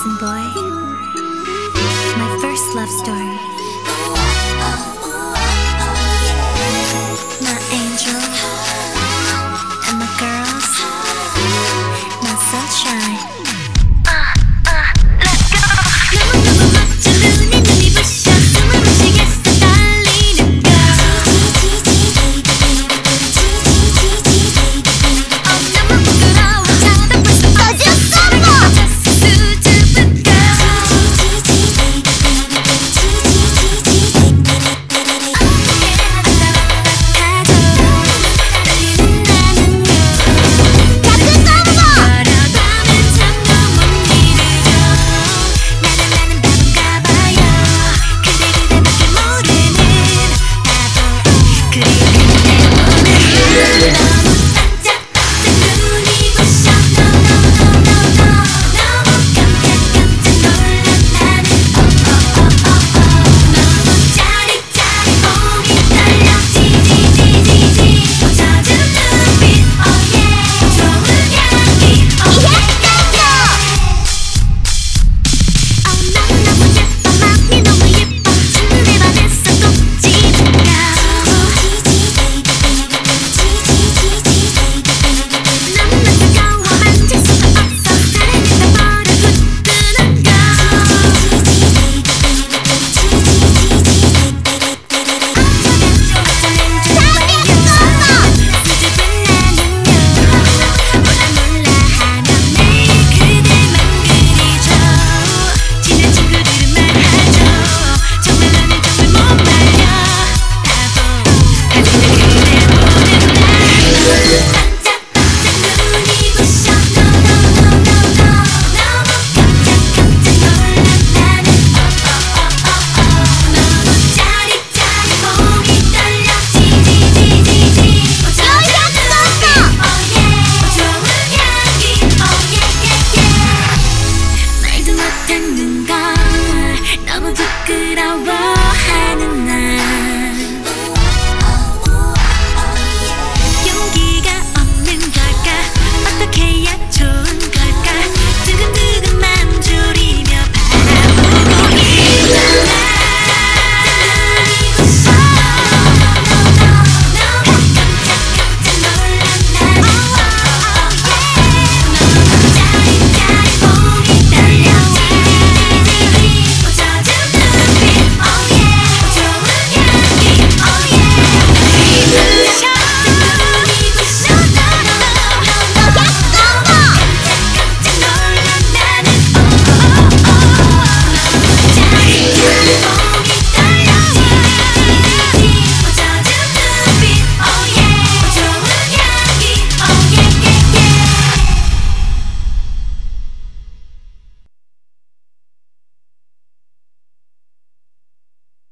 Thousand Boy. My first love story. My angel. And my girls. My sunshine.